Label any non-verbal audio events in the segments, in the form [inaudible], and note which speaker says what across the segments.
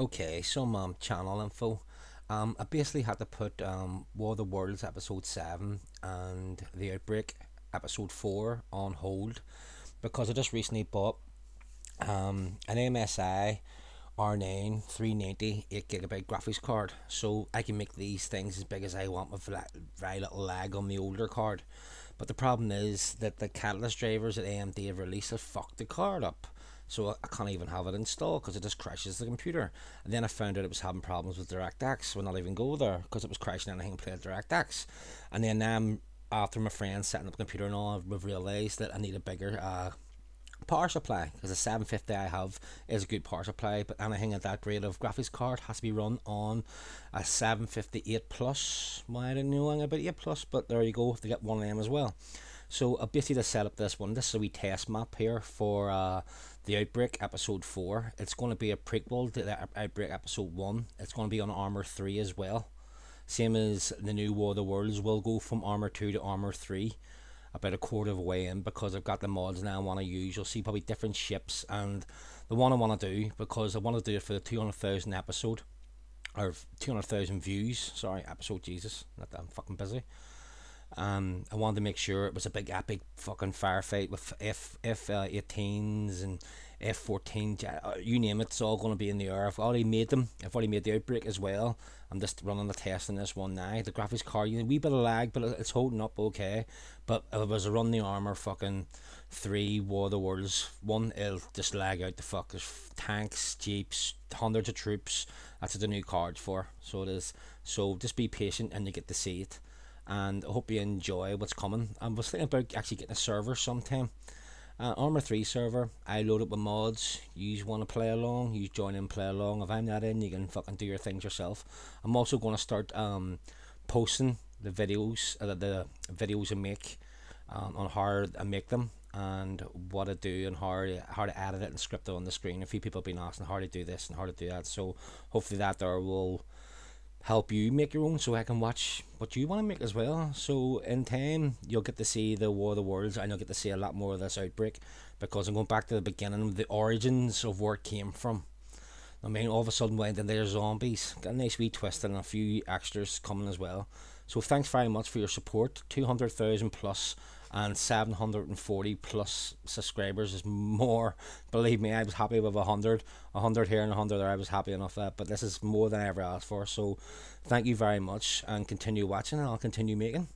Speaker 1: Okay, some um, channel info. Um, I basically had to put um, War of the Worlds episode 7 and The Outbreak episode 4 on hold because I just recently bought um, an MSI R9 390 8 gigabyte graphics card so I can make these things as big as I want with very little lag on the older card. But the problem is that the catalyst drivers that AMD have released have fucked the card up so I can't even have it installed because it just crashes the computer. And then I found out it was having problems with DirectX when I even go there because it was crashing anything playing DirectX. And then um, after my friend setting up the computer and all, I've realised that I need a bigger uh, power supply because the 750 I have is a good power supply, but anything at that grade of graphics card has to be run on a 758 plus. Well, I don't know anything about 8 plus, but there you go, to get one of them as well. So I basically just set up this one. This is a wee test map here for uh, the Outbreak Episode 4. It's going to be a prequel to the Outbreak Episode 1. It's going to be on ARMA 3 as well. Same as the new War of the Worlds will go from ARMA 2 to ARMA 3 about a quarter of the way in because I've got the mods now I want to use. You'll see probably different ships and the one I want to do because I want to do it for the 200,000 episode or 200,000 views. Sorry, episode Jesus, not that I'm fucking busy. Um, I wanted to make sure it was a big epic fucking firefight with F F uh, 18s and F 14, uh, you name it, it's all going to be in the air. I've already made them. I've already made the outbreak as well. I'm just running the test on this one now. The graphics card, you know, a wee bit of lag, but it's holding up okay. But if it was a run the ARMA fucking three War of the Worlds one, it'll just lag out the fuck. There's tanks, jeeps, hundreds of troops. That's what the new card's for. So it is. So just be patient and you get to see it and I hope you enjoy what's coming. I was thinking about actually getting a server sometime. Uh, ARMA 3 server, I load up with mods. You want to play along, you join in, play along. If I'm not in, you can fucking do your things yourself. I'm also going to start um, posting the videos, uh, the videos I make um, on how I make them and what I do and how how to edit it and script it on the screen. A few people have been asking how to do this and how to do that, so hopefully that there will help you make your own so I can watch what you want to make as well. So in time you'll get to see the War of the Worlds and you'll get to see a lot more of this outbreak because I'm going back to the beginning, of the origins of where it came from. I mean all of a sudden and there's zombies. Got a nice wee twist and a few extras coming as well. So thanks very much for your support. 200,000 plus and 740 plus subscribers is more. Believe me, I was happy with 100. 100 here and 100 there, I was happy enough that. But this is more than I ever asked for. So thank you very much and continue watching and I'll continue making.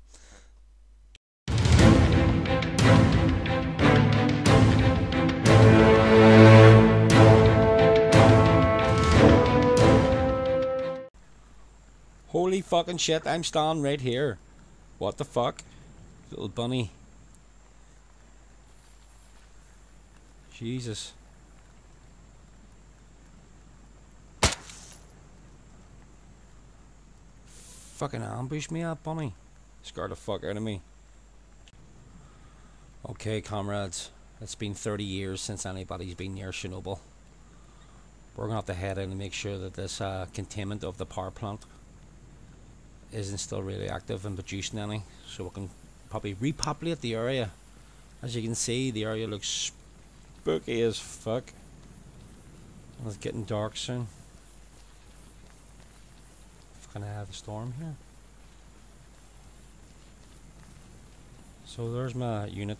Speaker 1: Holy fucking shit, I'm standing right here. What the fuck? Little bunny. Jesus. Fucking ambush me up, bunny. Scared the fuck out of me. Okay, comrades. It's been 30 years since anybody's been near Chernobyl. We're going to have to head in and make sure that this uh, containment of the power plant isn't still really active and producing any. So we can probably repopulate the area. As you can see, the area looks spooky as fuck. It's getting dark soon. Gonna have a storm here. So there's my unit.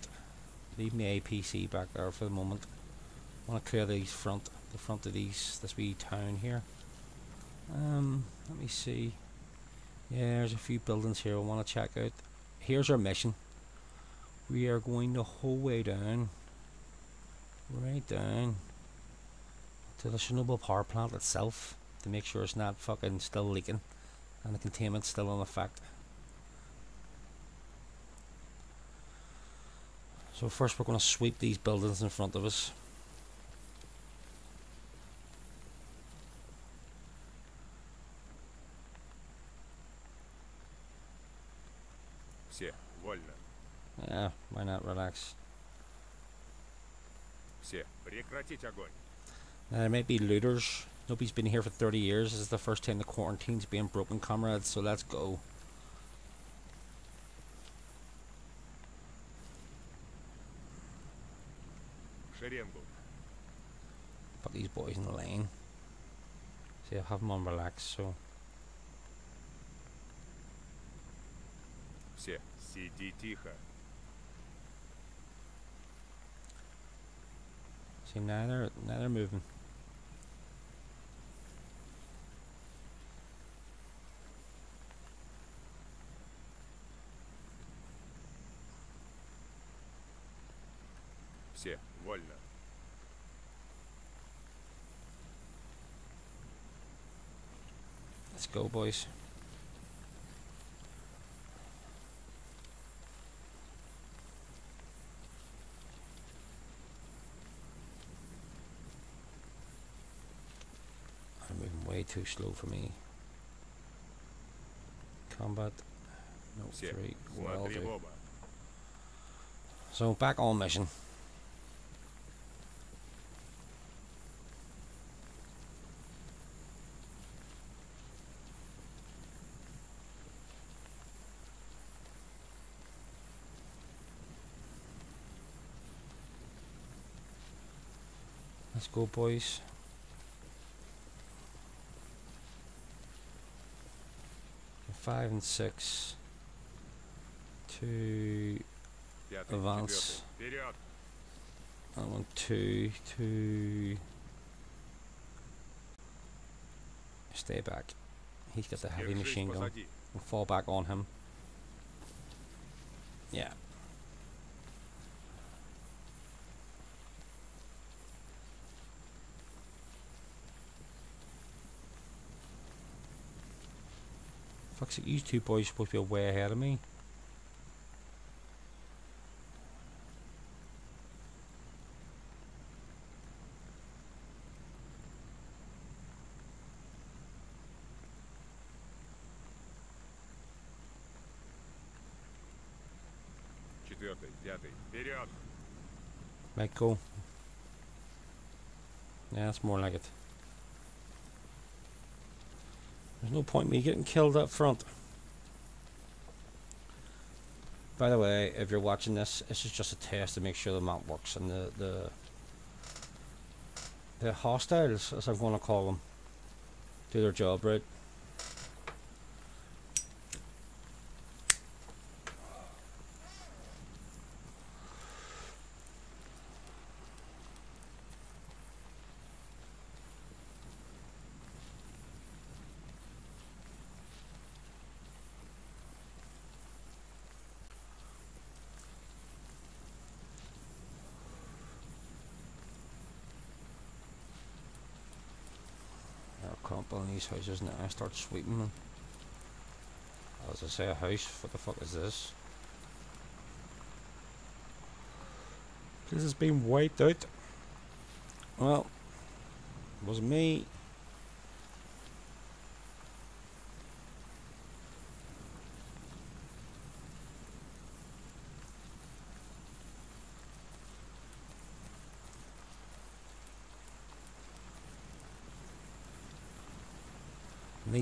Speaker 1: Leave my APC back there for the moment. I want to clear these front, the front of these, this wee town here. Um, let me see. Yeah, there's a few buildings here I want to check out. Here's our mission. We are going the whole way down right down to the Chernobyl power plant itself to make sure it's not fucking still leaking and the containment's still in effect. So first we're going to sweep these buildings in front of us. Yeah, why not relax? Все, прекратить огонь. Uh, there might be looters. Nobody's been here for 30 years. This is the first time the quarantine's being broken, comrades, so let's go. Put these boys in the lane. See, I have them on relax, so
Speaker 2: Все, сиди тихо.
Speaker 1: see now they're now they're moving.
Speaker 2: Все, вольно.
Speaker 1: Let's go, boys. too slow for me. Combat. No, three. Well, do. So back on mission. Let's go boys. five and six
Speaker 2: to advance.
Speaker 1: I want two to stay back. He's got the heavy machine gun. We'll fall back on him. Yeah. Fuck's it! These two boys are supposed to be way ahead of me. Right, cool. Yeah, that's more like it. There's no point me getting killed up front. By the way, if you're watching this, this is just a test to make sure the map works and the the the hostiles, as I'm going to call them, do their job right. I'll on these houses now. I start sweeping them. As I say, a house. What the fuck is this? This has been wiped out. Well, it was me.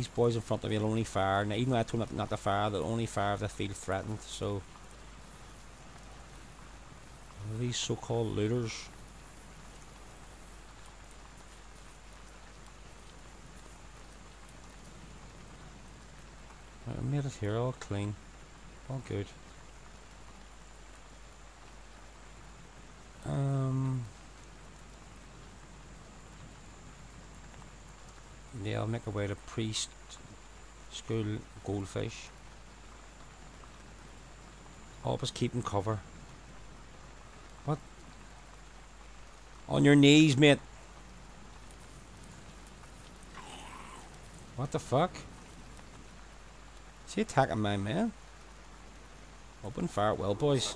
Speaker 1: These boys in front of me will only fire. And even though I told them not to fire, they'll only fire if they feel threatened. So, these so-called looters. I made it here all clean, all good. I'll make our way to Priest School Goldfish. Always keep 'em cover. What? On your knees, mate. What the fuck? Is he attacking my man? Open fire well, boys.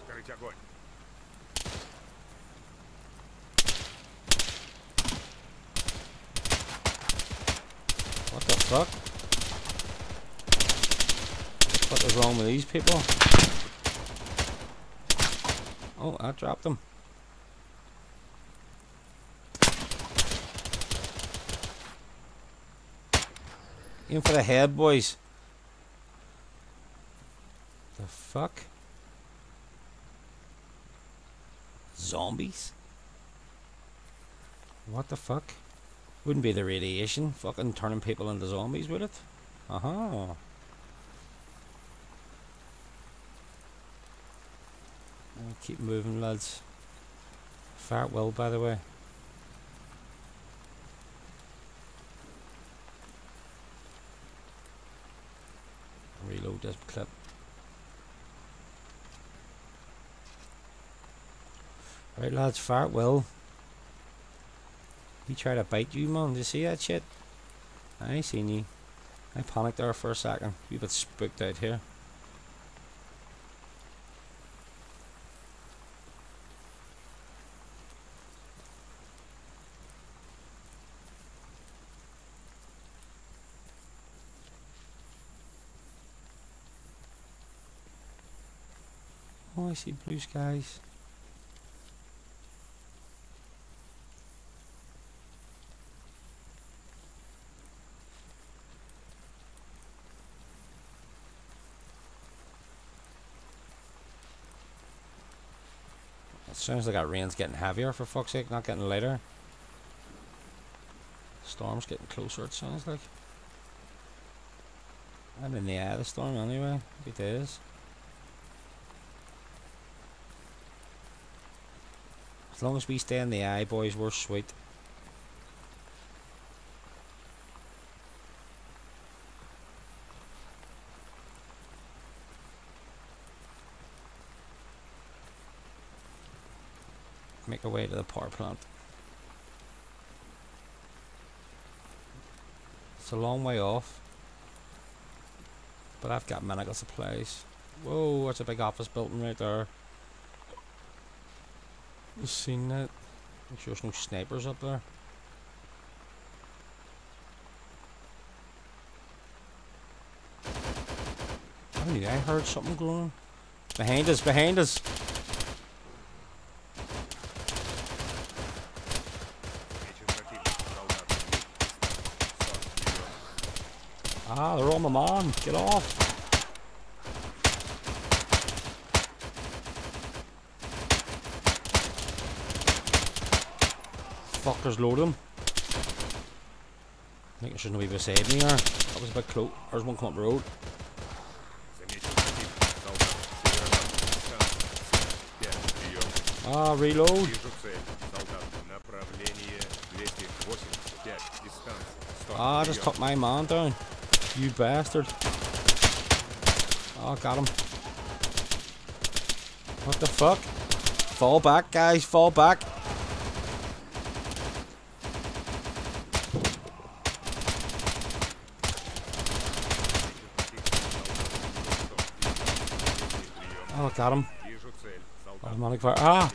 Speaker 1: Fuck? What is wrong with these people? Oh, I dropped them. In for the head, boys. The fuck? Zombies? What the fuck? Wouldn't be the radiation fucking turning people into zombies, would it? Uh huh. Keep moving, lads. Fart well, by the way. Reload this clip. Right, lads, fart well. He tried to bite you, man. Did you see that shit? I seen you. I panicked there for a second. You bit spooked out here. Oh, I see blue skies. Sounds like that rain's getting heavier for fuck's sake, not getting lighter. Storm's getting closer, it sounds like. I'm in the eye of the storm anyway. It is. As long as we stay in the eye, boys, we're sweet. Our way to the power plant. It's a long way off. But I've got medical supplies. Whoa, that's a big office building right there. You seen that? Make sure there's no snipers up there. I heard something glowing. Behind us, behind us! come on, get off. Fuck, there's load of them. I think there's shouldn't even me there. That was a bit close. There's one come up the road. Ah, reload. Ah, I just took my man down. You bastard. Oh, got him. What the fuck? Fall back, guys, fall back. Oh, got him. Automatic fire. Ah!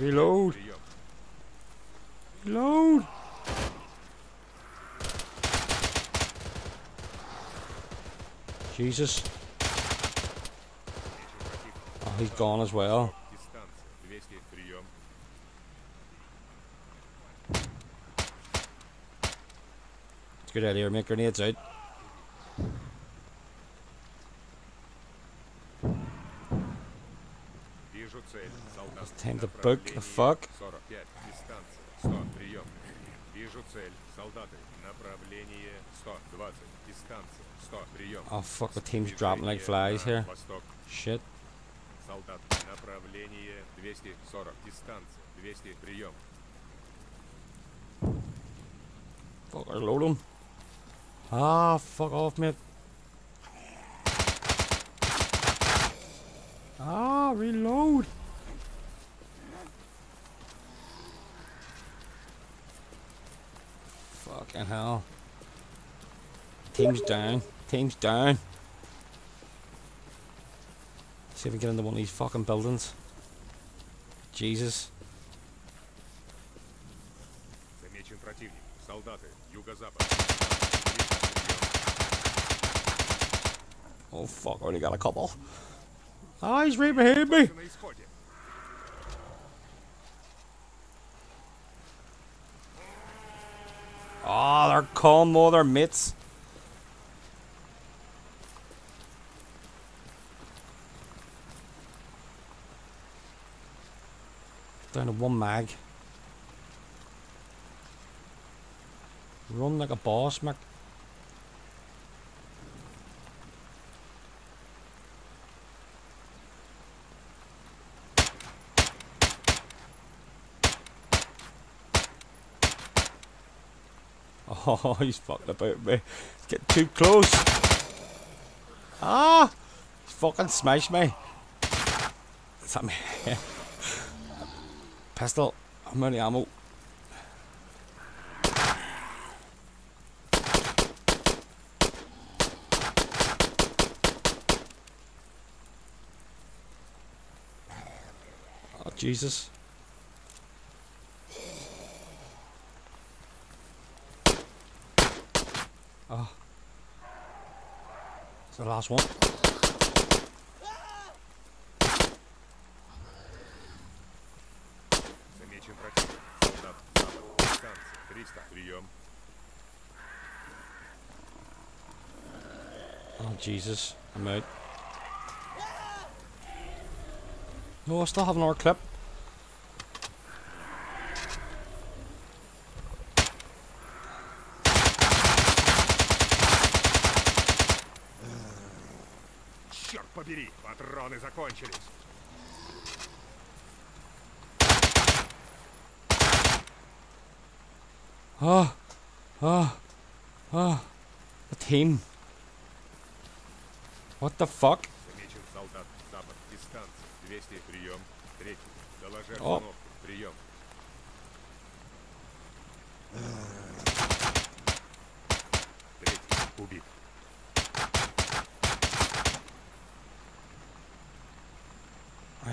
Speaker 1: Reload! Reload! Jesus. Oh, he's gone as well. Let's get out of here, make grenades out. It's time to book the fuck
Speaker 2: цель. Солдаты. Направление 120. Дистанция. 100. Прием.
Speaker 1: Oh fuck, the team's dropping like flies
Speaker 2: Движение
Speaker 1: here.
Speaker 2: на Восток.
Speaker 1: Shit.
Speaker 2: Солдат. Направление 240. Дистанция. 200. Прием.
Speaker 1: Fuck, I load him. Ah, fuck off, mate. Ah, reload. Fucking hell. Team's down. Team's down. See if we can get into one of these fucking buildings. Jesus.
Speaker 2: Замечен противник. Солдаты. Юго-запад.
Speaker 1: Oh fuck, I only got a couple. Ah, he's right behind me. Oh, they're combo their mitts. Down to one mag. Run like a boss, Mac. Oh, [laughs] he's fucking about me. Get too close. Ah! He's fucking smashed me. Is that me? [laughs] Pistol. I'm out of ammo. Oh, Jesus. Oh. It's the last one.
Speaker 2: Замечен противник. Солдат, запад, дистанция. 300. Прием.
Speaker 1: Oh, Jesus. I'm out. No, I still have another clip.
Speaker 2: Закончились.
Speaker 1: Oh, oh, oh. A team. What the fuck?
Speaker 2: Замечен солдат, запад, дистанция. 200. Прием. Третий. Доложи обстановку. Прием.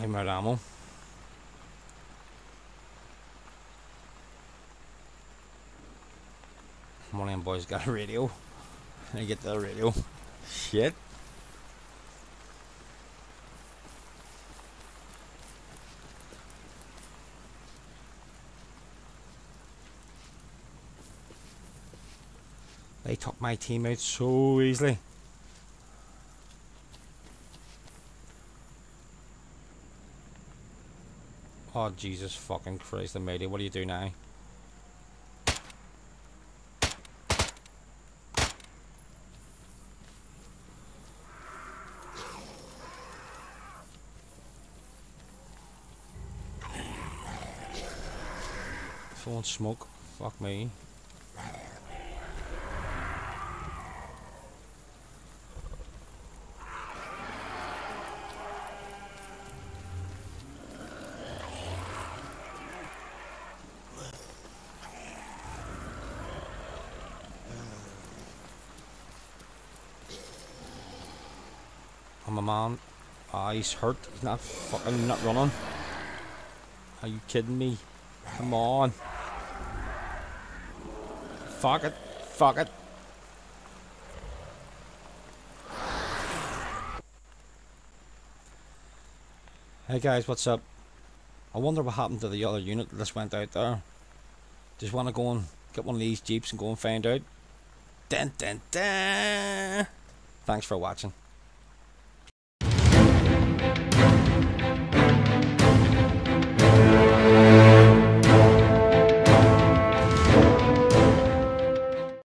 Speaker 1: I'm out. One of them boys got a radio. I get the radio. Shit. They took my teammates so easily. Oh Jesus fucking Christ Almighty, what do you do now? Throwing smoke, fuck me. I'm a man. Ah, he's hurt. He's not fucking not running. Are you kidding me? Come on. Fuck it. Fuck it. Hey guys, what's up? I wonder what happened to the other unit that just went out there. Just want to go and get one of these jeeps and go and find out. Dun dun dun. Thanks for watching.